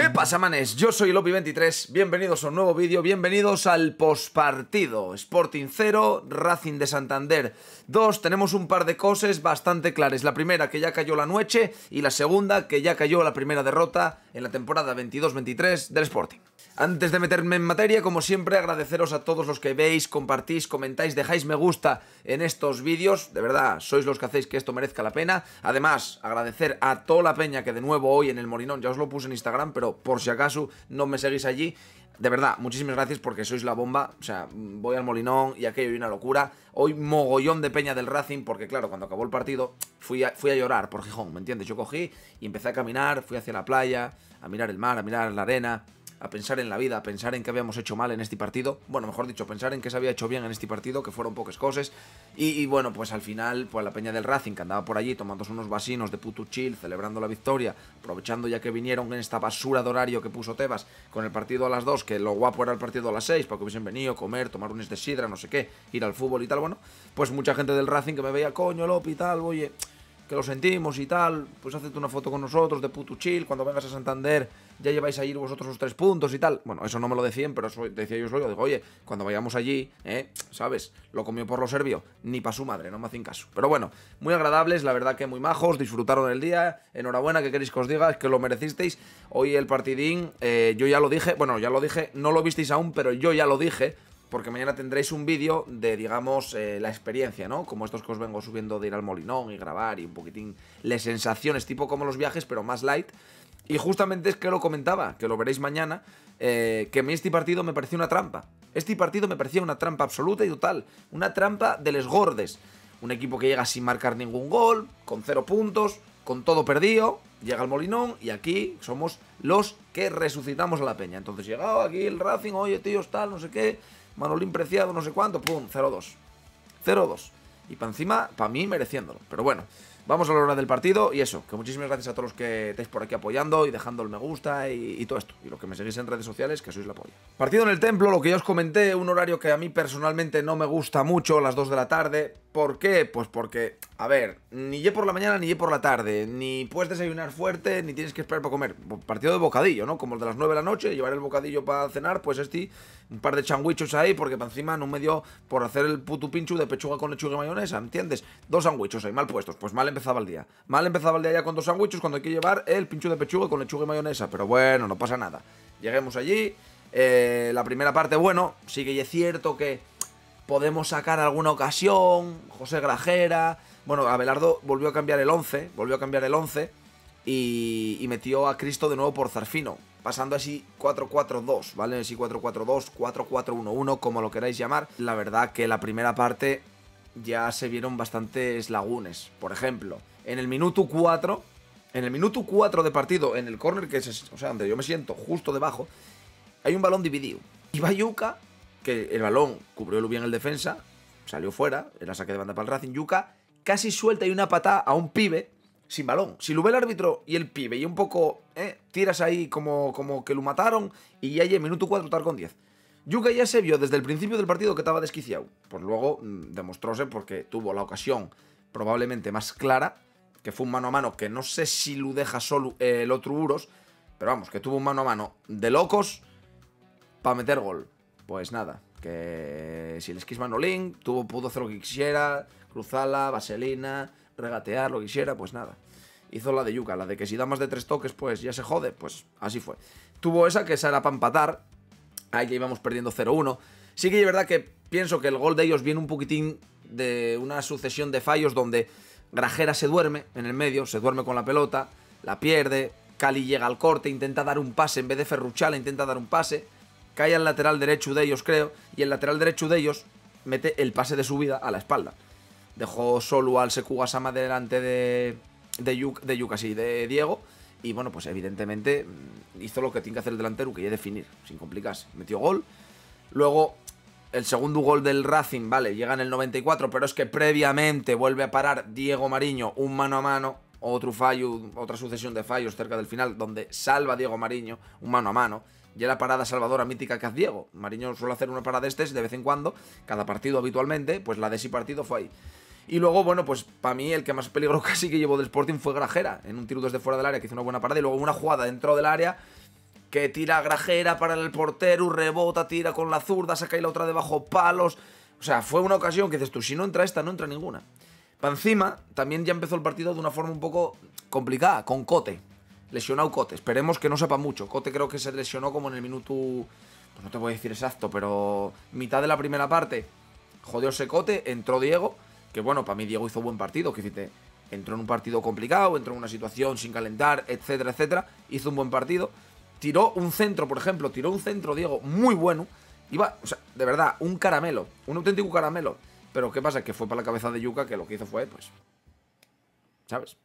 ¿Qué pasa, manes? Yo soy Lopi23, bienvenidos a un nuevo vídeo, bienvenidos al postpartido. Sporting 0, Racing de Santander 2. Tenemos un par de cosas bastante claras. La primera, que ya cayó la Nueche, y la segunda, que ya cayó la primera derrota en la temporada 22-23 del Sporting. Antes de meterme en materia, como siempre, agradeceros a todos los que veis, compartís, comentáis, dejáis me gusta en estos vídeos. De verdad, sois los que hacéis que esto merezca la pena. Además, agradecer a toda la peña que de nuevo hoy en el Morinón, ya os lo puse en Instagram, pero por si acaso no me seguís allí, de verdad, muchísimas gracias porque sois la bomba. O sea, voy al Molinón y aquello y una locura. Hoy mogollón de peña del Racing porque, claro, cuando acabó el partido fui a, fui a llorar por Gijón, ¿me entiendes? Yo cogí y empecé a caminar, fui hacia la playa, a mirar el mar, a mirar la arena a pensar en la vida, a pensar en qué habíamos hecho mal en este partido. Bueno, mejor dicho, pensar en qué se había hecho bien en este partido, que fueron pocas cosas. Y, bueno, pues al final, pues la peña del Racing, que andaba por allí tomándose unos vasinos de puto chill, celebrando la victoria, aprovechando ya que vinieron en esta basura de horario que puso Tebas con el partido a las 2, que lo guapo era el partido a las 6, para que hubiesen venido, comer, tomar unes de sidra, no sé qué, ir al fútbol y tal. Bueno, pues mucha gente del Racing que me veía, coño, Lopi y tal, oye que lo sentimos y tal, pues hacete una foto con nosotros de puto chill, cuando vengas a Santander ya lleváis a ir vosotros los tres puntos y tal. Bueno, eso no me lo decían, pero eso decía yo solo, digo, oye, cuando vayamos allí, ¿eh? ¿Sabes? Lo comió por lo serbio, ni para su madre, no me hacen caso. Pero bueno, muy agradables, la verdad que muy majos, disfrutaron del día, enhorabuena, que queréis que os diga, que lo merecisteis. Hoy el partidín, eh, yo ya lo dije, bueno, ya lo dije, no lo visteis aún, pero yo ya lo dije, porque mañana tendréis un vídeo de, digamos, eh, la experiencia, ¿no? Como estos que os vengo subiendo de ir al Molinón y grabar y un poquitín las sensaciones, tipo como los viajes, pero más light. Y justamente es que lo comentaba, que lo veréis mañana, eh, que a mí este partido me pareció una trampa. Este partido me parecía una trampa absoluta y total. Una trampa de les gordes. Un equipo que llega sin marcar ningún gol, con cero puntos, con todo perdido, llega al Molinón y aquí somos los que resucitamos a la peña. Entonces llegado aquí el Racing, oye tíos, tal, no sé qué Manolín Preciado, no sé cuánto, pum, 0-2. 0-2. Y para encima, para mí, mereciéndolo. Pero bueno, vamos a la hora del partido y eso, que muchísimas gracias a todos los que estáis por aquí apoyando y dejando el me gusta y, todo esto. Y los que me seguís en redes sociales, que sois la polla. Partido en el templo, lo que ya os comenté, un horario que a mí personalmente no me gusta mucho, las 2 de la tarde. ¿Por qué? Pues porque, a ver, ni ye por la mañana ni ye por la tarde, ni puedes desayunar fuerte, ni tienes que esperar para comer. Partido de bocadillo, ¿no? Como el de las 9 de la noche, llevar el bocadillo para cenar, pues este, un par de changuichos ahí, porque para encima no me dio por hacer el puto pincho de pechuga con lechuga y mayonesa, ¿entiendes? Dos sandwichos ahí, mal puestos, pues mal empezaba el día. Mal empezaba el día ya con dos sandwichos cuando hay que llevar el pincho de pechuga con lechuga y mayonesa, pero bueno, no pasa nada. Lleguemos allí, eh, la primera parte, bueno, sí que es cierto que podemos sacar alguna ocasión, José Grajera, bueno, Abelardo volvió a cambiar el 11, volvió a cambiar el 11 y, metió a Cristo de nuevo por Zarfino, pasando así 4-4-2, ¿vale? Así 4-4-2, 4-4-1-1, como lo queráis llamar. La verdad que la primera parte ya se vieron bastantes lagunes. Por ejemplo, en el minuto 4, en el minuto 4 de partido, en el corner que es, o sea, donde yo me siento justo debajo, hay un balón dividido. Y Bayuca que el balón cubrió bien el defensa, salió fuera, era saque de banda para el Racing, Yuca casi suelta y una patada a un pibe sin balón. Si lo ve el árbitro y el pibe y un poco eh, tiras ahí como, como que lo mataron y ya en minuto 4 tal con 10. Yuka ya se vio desde el principio del partido que estaba desquiciado. Pues luego mm, demostróse porque tuvo la ocasión probablemente más clara, que fue un mano a mano que no sé si lo deja solo el otro Uros, pero vamos, que tuvo un mano a mano de locos para meter gol. Pues nada, que si el esquís Manolín tuvo, pudo hacer lo que quisiera, cruzarla, vaselina, regatear, lo que quisiera, pues nada. Hizo la de Yuca, la de que si da más de tres toques, pues ya se jode, pues así fue. Tuvo esa que esa era para empatar, ahí ya íbamos perdiendo 0-1. Sí que es verdad que pienso que el gol de ellos viene un poquitín de una sucesión de fallos donde Grajera se duerme en el medio, se duerme con la pelota, la pierde, Cali llega al corte, intenta dar un pase, en vez de Ferruchala intenta dar un pase, cae al lateral derecho de ellos, creo, y el lateral derecho de ellos mete el pase de subida a la espalda. Dejó solo al Sekugasama delante de, de, Yuk, de de Diego, y bueno, pues evidentemente mm, hizo lo que tiene que hacer el delantero, que ya definir, sin complicarse. Metió gol. Luego, el segundo gol del Racing, vale, llega en el 94, pero es que previamente vuelve a parar Diego Mariño un mano a mano, otro fallo, otra sucesión de fallos cerca del final, donde salva Diego Mariño un mano a mano y la parada salvadora mítica que hace Diego. Mariño suele hacer una parada de estés de vez en cuando, cada partido habitualmente, pues la de ese partido fue ahí. Y luego, bueno, pues para mí el que más peligro casi que llevó del Sporting fue Grajera, en un tiro desde fuera del área que hizo una buena parada y luego una jugada dentro del área que tira grajera para el portero, rebota, tira con la zurda, saca y la otra debajo palos. O sea, fue una ocasión que dices tú, si no entra esta, no entra ninguna. Para encima, también ya empezó el partido de una forma un poco complicada, con Cote. Lesionado Cote. Esperemos que no sepa mucho. Cote creo que se lesionó como en el minuto. Pues no te voy a decir exacto, pero mitad de la primera parte. Jodióse Cote, entró Diego. Que bueno, para mí Diego hizo buen partido. Que fíjate, entró en un partido complicado, entró en una situación sin calentar, etcétera, etcétera. Hizo un buen partido. Tiró un centro, por ejemplo, tiró un centro, Diego, muy bueno. Iba, o sea, de verdad, un caramelo, un auténtico caramelo. Pero ¿qué pasa? Que fue para la cabeza de Yuka que lo que hizo fue, pues, ¿sabes?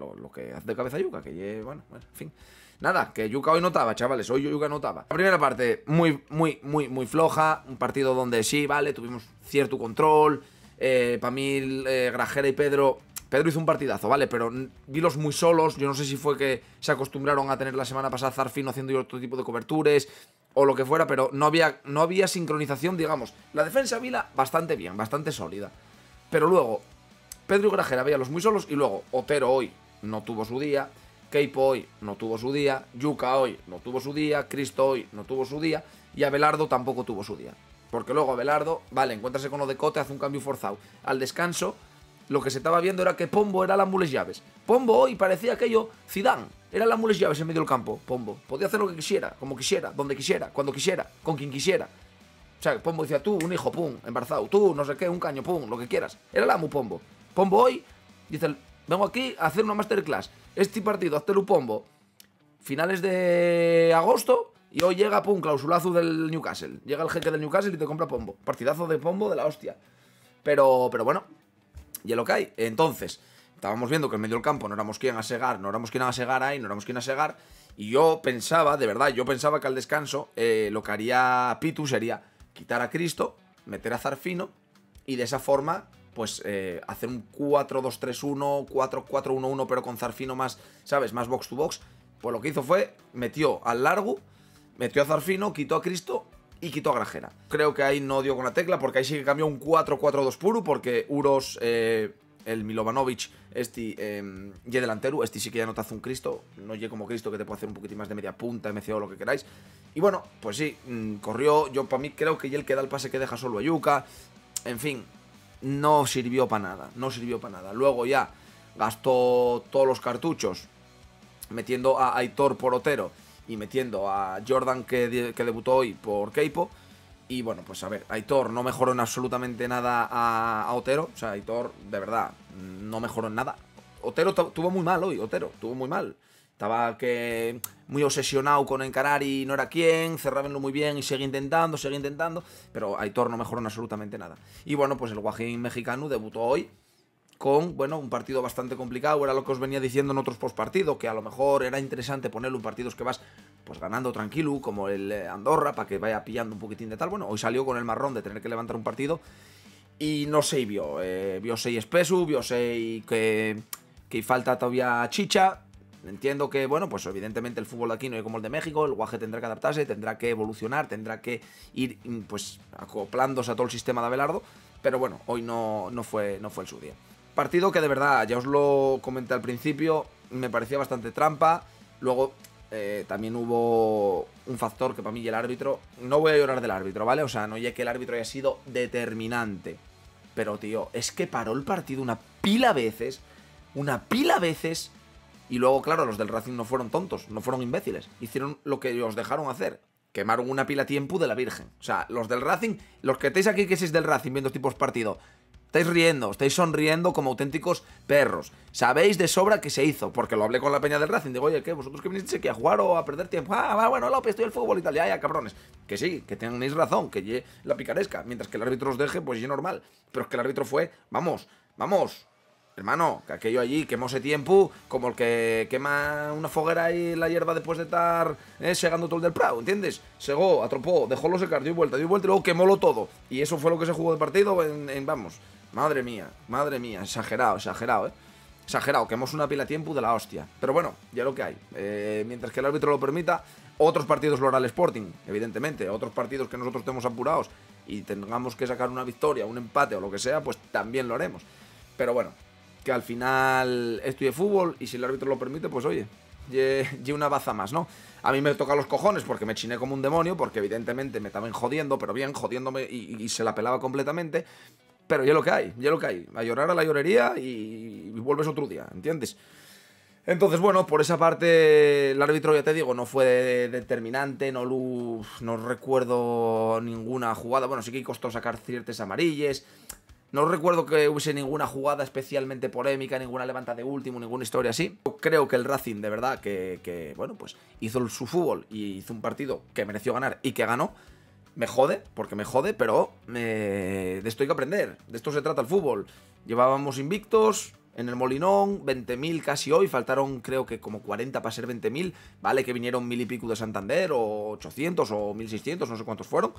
Lo, que hace de cabeza Yuka, que bueno, bueno, en fin. Nada, que Yuka hoy notaba, chavales, hoy Yuka notaba. La primera parte, muy, muy, muy, muy floja. Un partido donde sí, vale, tuvimos cierto control. Eh, para mí, eh, Grajera y Pedro Pedro hizo un partidazo, ¿vale? Pero vi los muy solos. Yo no sé si fue que se acostumbraron a tener la semana pasada Zarfino haciendo otro tipo de coberturas o lo que fuera, pero no había, no había sincronización, digamos. La defensa Vila bastante bien, bastante sólida. Pero luego, Pedro y Grajera veía los muy solos y luego Otero hoy no tuvo su día, Keipo hoy no tuvo su día, Yuka hoy no tuvo su día, Cristo hoy no tuvo su día y Abelardo tampoco tuvo su día. Porque luego Abelardo, vale, encuentrase con lo de Cote, hace un cambio forzado. Al descanso lo que se estaba viendo era que Pombo era la mules llaves. Pombo hoy parecía aquello Zidane. Era la mules llaves en medio del campo, Pombo. Podía hacer lo que quisiera, como quisiera, donde quisiera, cuando quisiera, con quien quisiera. O sea, Pombo decía, tú, un hijo, pum, embarazado, tú, no sé qué, un caño, pum, lo que quieras. Era el amo Pombo. Pombo hoy dice, vengo aquí a hacer una masterclass. Este partido, hazte Pombo. Finales de agosto, y hoy llega, pum, clausulazo del Newcastle. Llega el jeque del Newcastle y te compra Pombo. Partidazo de Pombo de la hostia. Pero, pero bueno, y lo que hay. Entonces, estábamos viendo que en medio del campo no éramos quien a segar, no éramos quien a segar ahí, no éramos quien a segar. Y yo pensaba, de verdad, yo pensaba que al descanso eh, lo que haría Pitu sería quitar a Cristo, meter a Zarfino y de esa forma, pues eh, hacer un 4-2-3-1, 4-4-1-1, pero con Zarfino más, ¿sabes? Más box to box. Pues lo que hizo fue, metió al largo, metió a Zarfino, quitó a Cristo y quitó a Grajera. Creo que ahí no dio con la tecla porque ahí sí que cambió un 4-4-2 puro porque Uros, eh, el Milovanovic, este eh, y delantero, este sí que ya no te hace un Cristo, no lle como Cristo que te puede hacer un poquitín más de media punta, MCO, lo que queráis. Y bueno, pues sí, mm, corrió, yo para mí creo que ya el que da el pase que deja solo a Yuka, en fin, no sirvió para nada, no sirvió para nada. Luego ya gastó todos los cartuchos metiendo a Aitor por Otero y metiendo a Jordan que, debutó hoy por Keipo. Y bueno, pues a ver, Aitor no mejoró en absolutamente nada a, Otero. O sea, Aitor, de verdad, no mejoró en nada. Otero tuvo muy mal hoy, Otero, tuvo muy mal. Estaba que muy obsesionado con encarar y no era quien, cerrábenlo muy bien y seguía intentando, seguía intentando, pero Aitor no mejoró en absolutamente nada. Y bueno, pues el Guajín mexicano debutó hoy con, bueno, un partido bastante complicado, era lo que os venía diciendo en otros postpartidos, que a lo mejor era interesante ponerlo en partidos que vas pues ganando tranquilo, como el eh, Andorra, para que vaya pillando un poquitín de tal. Bueno, hoy salió con el marrón de tener que levantar un partido y no se vio, eh, vio sei espeso, vio sei que, que falta todavía chicha, Entiendo que, bueno, pues evidentemente el fútbol de aquí no es como el de México, el guaje tendrá que adaptarse, tendrá que evolucionar, tendrá que ir, pues, acoplándose a todo el sistema de Abelardo, pero bueno, hoy no, no, fue, no fue el su día. Partido que de verdad, ya os lo comenté al principio, me parecía bastante trampa. Luego eh, también hubo un factor que para mí y el árbitro. No voy a llorar del árbitro, ¿vale? O sea, no ya que el árbitro haya sido determinante. Pero, tío, es que paró el partido una pila veces. Una pila veces. Y luego, claro, los del Racing no fueron tontos, no fueron imbéciles. Hicieron lo que os dejaron hacer. Quemaron una pila a tiempo de la Virgen. O sea, los del Racing, los que estáis aquí que sois del Racing viendo tipos partido, Estáis riendo, estáis sonriendo como auténticos perros. Sabéis de sobra que se hizo, porque lo hablé con la peña del Racing. Digo, oye, ¿qué? ¿Vosotros que vinisteis aquí a jugar o a perder tiempo? Ah, bueno, López, estoy el fútbol y tal. Ya, ya, cabrones. Que sí, que tenéis razón, que ye la picaresca. Mientras que el árbitro os deje, pues es normal. Pero es que el árbitro fue, vamos, vamos, Hermano, que aquello allí quemó ese tiempo como el que quema una foguera y la hierba después de estar eh, segando todo el del Prado, ¿entiendes? Segó, atropó, dejólo secar, dio vuelta, dio vuelta y luego quemólo todo. Y eso fue lo que se jugó de partido en vamos, Madre mía, madre mía, exagerado, exagerado, ¿eh? Exagerado, que hemos una pila tiempo de la hostia. Pero bueno, ya lo que hay. Eh, mientras que el árbitro lo permita, otros partidos lo hará el Sporting, evidentemente. Otros partidos que nosotros estemos apurados y tengamos que sacar una victoria, un empate o lo que sea, pues también lo haremos. Pero bueno, que al final estoy de fútbol y si el árbitro lo permite, pues oye, y una baza más, ¿no? A mí me toca los cojones porque me chiné como un demonio, porque evidentemente me estaban jodiendo, pero bien, jodiéndome y, se la pelaba completamente. Pero ya lo que hay, ya lo que hay. A llorar a la llorería y, vuelves otro día, ¿entiendes? Entonces, bueno, por esa parte, el árbitro, ya te digo, no fue determinante, no, no recuerdo ninguna jugada. Bueno, sí que costó sacar ciertas amarillas. No recuerdo que hubiese ninguna jugada especialmente polémica, ninguna levanta de último, ninguna historia así. Creo que el Racing, de verdad, que, bueno, pues hizo su fútbol y hizo un partido que mereció ganar y que ganó. Me jode, porque me jode, pero de esto hay que aprender. De esto se trata el fútbol. Llevábamos invictos, en el Molinón, 20.000 casi hoy, faltaron creo que como 40 para ser 20.000, vale que vinieron mil y pico de Santander, o 800 o 1.600, no sé cuántos fueron,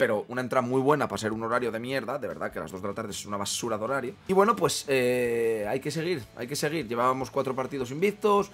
pero una entrada muy buena para ser un horario de mierda, de verdad que las 2 de la tarde es una basura de horario. Y bueno, pues eh, hay que seguir, hay que seguir. Llevábamos cuatro partidos invictos,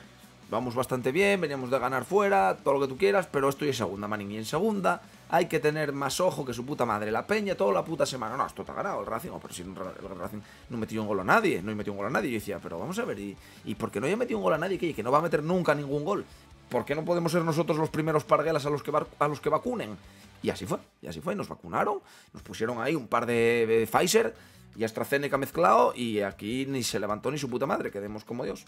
vamos bastante bien, veníamos de ganar fuera, todo lo que tú quieras, pero estoy en segunda, manín, y en segunda hay que tener más ojo que su puta madre. La peña toda la puta semana, no, esto te ha ganado el Racing, pero si el Racing no metió un gol a nadie, no metió un gol a nadie. Yo decía, pero vamos a ver, ¿y, y por qué no haya metido un gol a nadie? Que no va a meter nunca ningún gol. ¿Por qué no podemos ser nosotros los primeros parguelas a los que, a los que vacunen? Y así fue, y así fue, nos vacunaron, nos pusieron ahí un par de, Pfizer y AstraZeneca mezclado y aquí ni se levantó ni su puta madre, quedemos como Dios.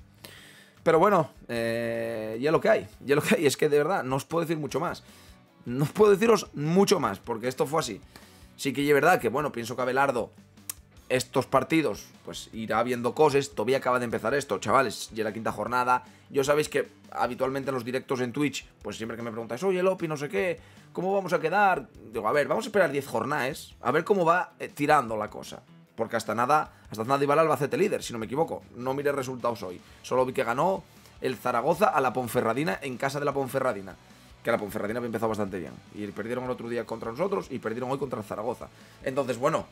Pero bueno, eh, ya lo que hay, ya lo que hay es que de verdad no os puedo decir mucho más. No os puedo deciros mucho más, porque esto fue así. Sí que es verdad que, bueno, pienso que Abelardo estos partidos, pues irá viendo cosas. Todavía acaba de empezar esto, chavales. Ya la quinta jornada. Yo sabéis que habitualmente en los directos en Twitch, pues siempre que me preguntáis, oye, Lopi, no sé qué, ¿cómo vamos a quedar? Digo, a ver, vamos a esperar 10 jornadas, a ver cómo va eh, tirando la cosa. Porque hasta nada, hasta nada iba al Albacete líder, si no me equivoco. No miré resultados hoy. Solo vi que ganó el Zaragoza a la Ponferradina en casa de la Ponferradina. Que la Ponferradina había empezado bastante bien. Y perdieron el otro día contra nosotros y perdieron hoy contra el Zaragoza. Entonces, bueno,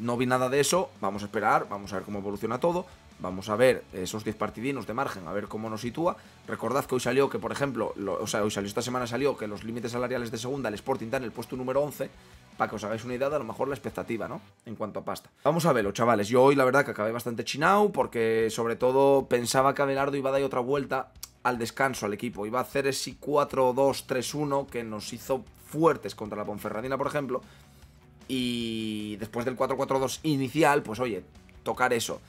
no vi nada de eso, vamos a esperar, vamos a ver cómo evoluciona todo, vamos a ver esos 10 partidinos de margen, a ver cómo nos sitúa. Recordad que hoy salió que, por ejemplo, o sea, hoy salió esta semana salió que los límites salariales de segunda, el Sporting está en el puesto número 11, para que os hagáis una idea de a lo mejor la expectativa, ¿no? En cuanto a pasta. Vamos a verlo, chavales. Yo hoy la verdad que acabé bastante chinao, porque sobre todo pensaba que Abelardo iba a dar otra vuelta al descanso al equipo. Iba a hacer ese 4-2-3-1 que nos hizo fuertes contra la Ponferradina, por ejemplo, y después del 4-4-2 inicial, pues oye, tocar eso.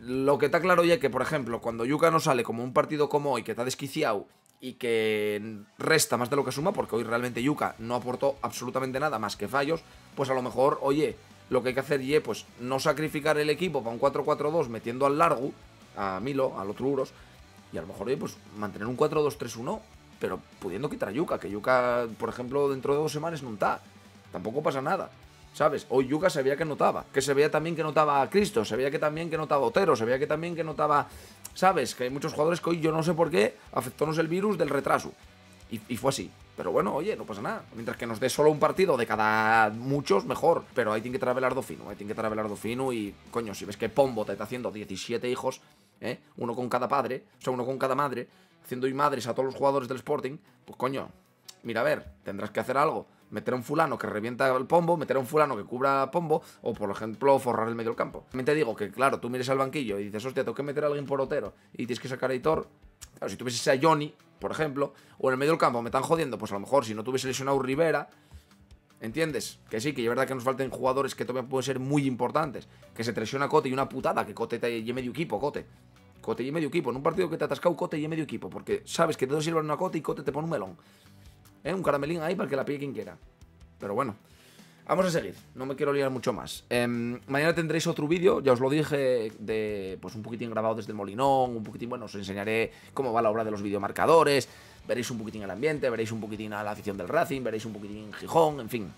Lo que está claro ya es que, por ejemplo, cuando Yuka no sale como un partido como hoy, que está desquiciado y que resta más de lo que suma, porque hoy realmente Yuka no aportó absolutamente nada más que fallos, pues a lo mejor, oye, lo que hay que hacer y pues no sacrificar el equipo para un 4-4-2 metiendo al largo, a Milo, a los Truros, y a lo mejor, oye, pues mantener un 4-2-3-1, pero pudiendo quitar a Yuka, que Yuka, por ejemplo, dentro de dos semanas no está. Tampoco pasa nada. ¿Sabes? Hoy Yuka se veía que notaba. Que se veía también que notaba a Cristo. Se veía que también que notaba Otero. Se veía que también que notaba. ¿Sabes? Que hay muchos jugadores que hoy yo no sé por qué afectónos el virus del retraso. Y, fue así. Pero bueno, oye, no pasa nada. Mientras que nos dé solo un partido de cada muchos, mejor. Pero ahí tiene que traer Belardo fino. Ahí tiene que traer Belardo fino. Y coño, si ves que Pombo te está haciendo 17 hijos, ¿eh? uno con cada padre, o sea, uno con cada madre, haciendo y madres a todos los jugadores del Sporting, pues coño, mira a ver, tendrás que hacer algo meter a un fulano que revienta el pombo, meter a un fulano que cubra pombo, o por ejemplo, forrar el medio del campo. También te digo que, claro, tú mires al banquillo y dices, hostia, tengo que meter a alguien por Otero y tienes que sacar a Hitor. Claro, si tuviese a Johnny, por ejemplo, o en el medio del campo me están jodiendo, pues a lo mejor si no tuviese lesionado Rivera, ¿Entiendes? Que sí, que es verdad que nos falten jugadores que todavía pueden ser muy importantes. Que se lesiona Cote y una putada que Cote y medio equipo, Cote. Cote y medio equipo. En un partido que te ha atascado Cote y medio equipo. Porque sabes que todo sirve en una Cote y Cote te pone un melón. ¿Eh? Un caramelín ahí para que la pille quien quiera. Pero bueno, vamos a seguir. No me quiero liar mucho más. Em, mañana tendréis otro vídeo, ya os lo dije, de pues un poquitín grabado desde el Molinón, un poquitín, bueno, os enseñaré cómo va la obra de los videomarcadores, veréis un poquitín el ambiente, veréis un poquitín a la afición del Racing, veréis un poquitín Gijón, en fin.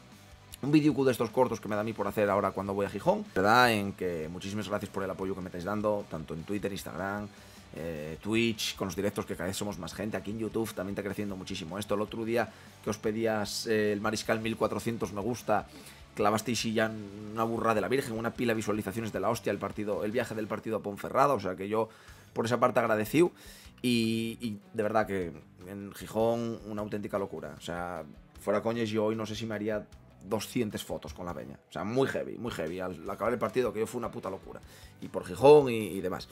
Un vídeo de estos cortos que me da a mí por hacer ahora cuando voy a Gijón. ¿Verdad? En que muchísimas gracias por el apoyo que me estáis dando, tanto en Twitter, Instagram, eh, Twitch, con los directos que cada vez somos más gente. Aquí en YouTube también está creciendo muchísimo esto. El otro día que os pedías eh, el Mariscal 1400 me gusta, clavasteis y ya una burra de la Virgen, una pila de visualizaciones de la hostia, el partido, el viaje del partido a Ponferrada, o sea que yo por esa parte agradecido. Y, de verdad que en Gijón una auténtica locura. O sea, fuera coñes, yo hoy no sé si me haría 200 fotos con la peña. O sea, muy heavy, muy heavy. Al, acabar el partido, que yo fue una puta locura. Y por Gijón y demás.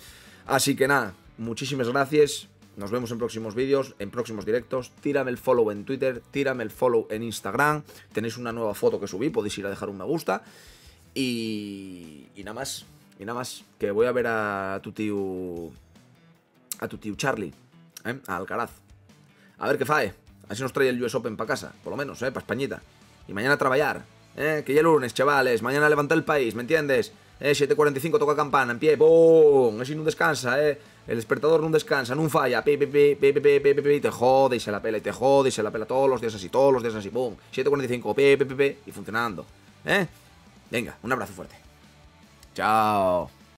Así que nada, muchísimas gracias. Nos vemos en próximos vídeos, en próximos directos. Tírame el follow en Twitter, tírame el follow en Instagram. Tenéis una nueva foto que subí, podéis ir a dejar un me gusta. Y, y nada más, y nada más, que voy a ver a tu tío, a tu tío Charlie, ¿eh? a Alcaraz. A ver qué fae. Así nos trae el US Open para casa, por lo menos, ¿eh? Para Españita. Y mañana a trabajar, ¿eh? Que ya lunes, chavales. Mañana levanta el país, ¿me entiendes? Eh, 7.45 toca campana, en pie, ¡pum! Ese no descansa, eh. El despertador no descansa, no falla. Pi, pi, pi, pi, pi, pi, pi, pi, y te jode y se la pela y te jode y se la pela todos los días así, todos los días así, ¡pum! 7.45, pi, pi, pi, pi, y funcionando. ¿Eh? Venga, un abrazo fuerte. Chao.